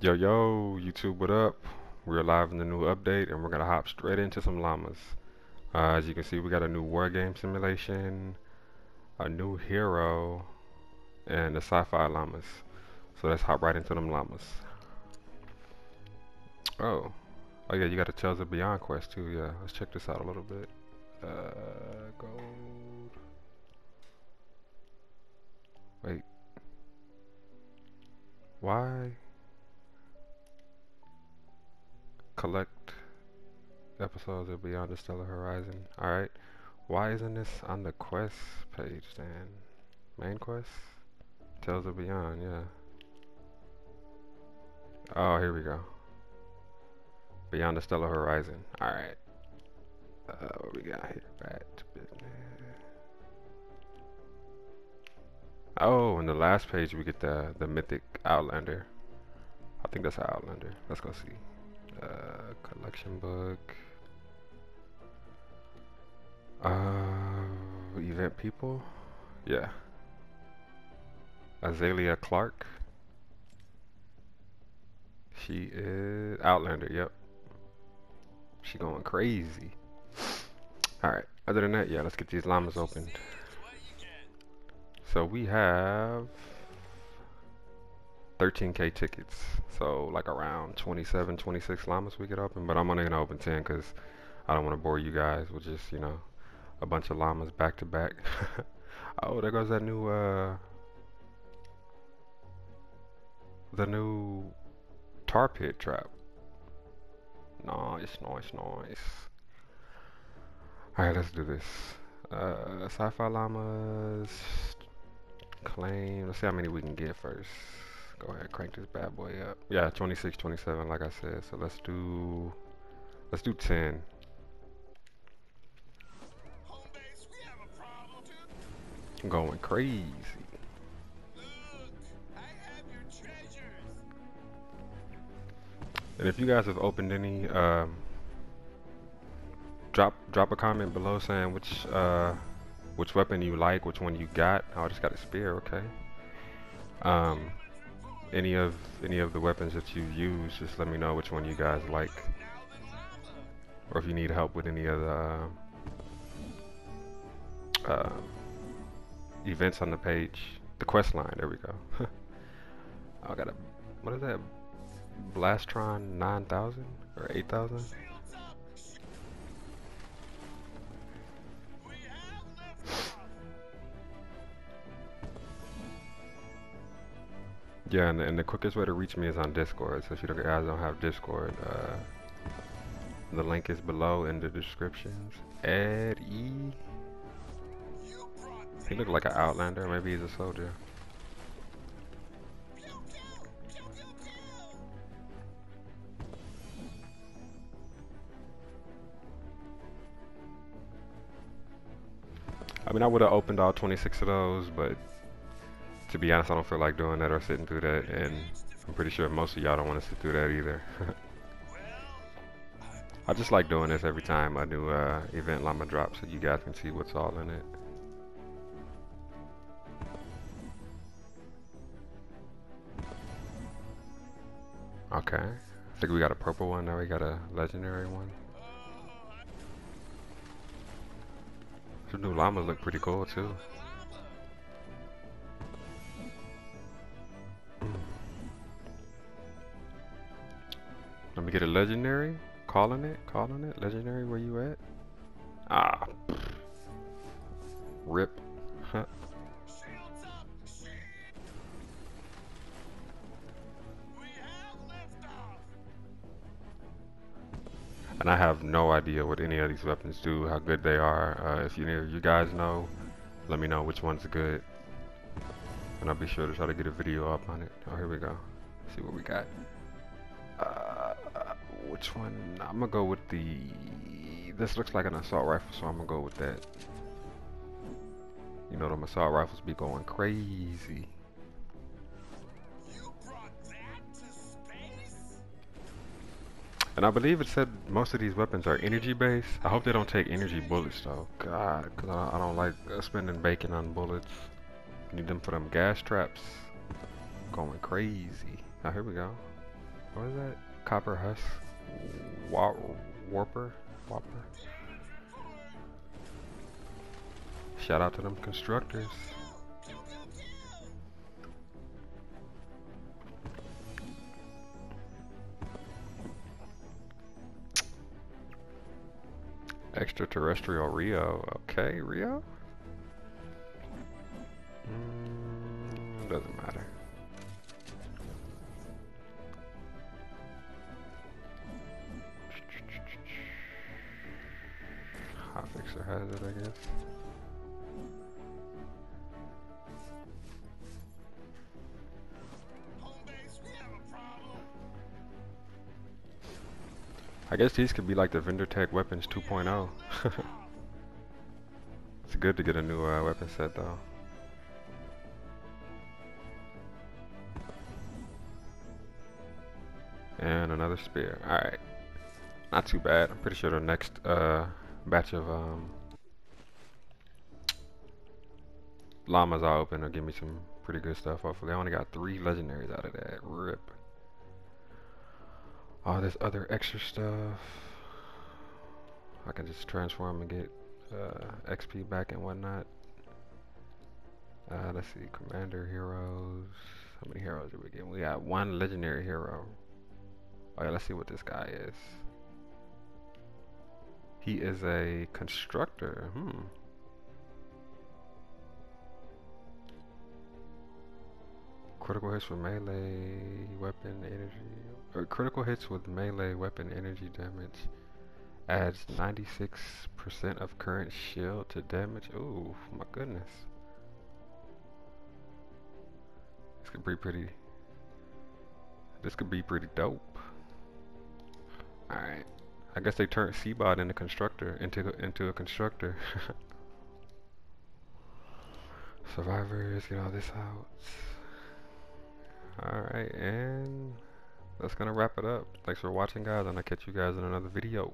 Yo, yo, YouTube, what up? We're live in the new update, and we're gonna hop straight into some llamas. Uh, as you can see, we got a new war game simulation, a new hero, and the sci-fi llamas. So let's hop right into them llamas. Oh, oh yeah, you got a Tales of Beyond quest too. Yeah, let's check this out a little bit. Uh, gold. Wait. Why? Collect episodes of Beyond the Stellar Horizon. Alright. Why isn't this on the quest page then? Main quest? Tales of Beyond, yeah. Oh, here we go. Beyond the Stellar Horizon. Alright. Uh, what we got here? Back to business. Oh, in the last page we get the the mythic Outlander. I think that's Outlander. Let's go see. Uh, collection book. Uh, event people. Yeah. Azalea Clark. She is Outlander. Yep. She going crazy. All right. Other than that, yeah, let's get these llamas opened. So we have 13k tickets. So like around 27 26 llamas we could open but i'm only gonna open 10 because i don't want to bore you guys with just you know a bunch of llamas back to back. Oh there goes that new uh the new tar pit trap. Nice nice nice. All right let's do this. Uh sci-fi llamas claim let's see how many we can get first go ahead crank this bad boy up. Yeah 26 27 like I said. So let's do let's do 10 I'm going crazy. And if you guys have opened any um, drop drop a comment below saying which uh, which weapon you like which one you got. Oh, I just got a spear okay. Um, any of any of the weapons that you use, just let me know which one you guys like. Or if you need help with any of the uh, uh, events on the page. The quest line, there we go. I got a, what is that? Blastron 9000 or 8000? Yeah, and, and, the quickest way to reach me is on Discord. So if you guys don't have Discord, uh, the link is below in the descriptions. Ed E. He looked like an Outlander. Maybe he's a soldier. I mean, I would have opened all 26 of those, but to be honest, I don't feel like doing that or sitting through that, and I'm pretty sure most of y'all don't want to sit through that either. I just like doing this every time I do uh, event llama drop so you guys can see what's all in it. Okay, I think we got a purple one, now we got a legendary one. These new llamas look pretty cool too. Me get a legendary. Calling it, calling it. Legendary, where you at? Ah. Rip. and I have no idea what any of these weapons do, how good they are. Uh, if you, need you guys know, let me know which one's good. And I'll be sure to try to get a video up on it. Oh, here we go. Let's see what we got. Uh, which one? I'm gonna go with the. This looks like an assault rifle, so I'm gonna go with that. You know, them assault rifles be going crazy. And I believe it said most of these weapons are energy based. I hope they don't take energy bullets though. God, because I, I, don't like spending bacon on bullets. Need them for them gas traps. Going crazy. Now here we go. what is that? Copper Husk? Wa Warper? Whopper? Shout out to them constructors. Extraterrestrial Rio. Okay, Rio? I guess. I guess these could be like the Vendor Tech Weapons 2.0. it's good to get a new uh, weapon set though. And another spear. Alright. Not too bad. I'm pretty sure the next uh, batch of um, llamas I open will give me some pretty good stuff. Hopefully, I only got three legendaries out of that. Rip all this other extra stuff. I can just transform and get uh, XP back and whatnot. Uh, let's see, commander heroes. How many heroes did we get? We got one legendary hero. Okay, let's see what this guy is. He is a constructor. Hmm. Critical hits with melee weapon energy. Or critical hits with melee weapon energy damage adds 96% of current shield to damage. Ooh, my goodness. This could be pretty. This could be pretty dope. Alright. I guess they turned Seabot into constructor into into a constructor. Survivors, get all this out. Alright, and that's gonna wrap it up. Thanks for watching guys, and I'll catch you guys in another video.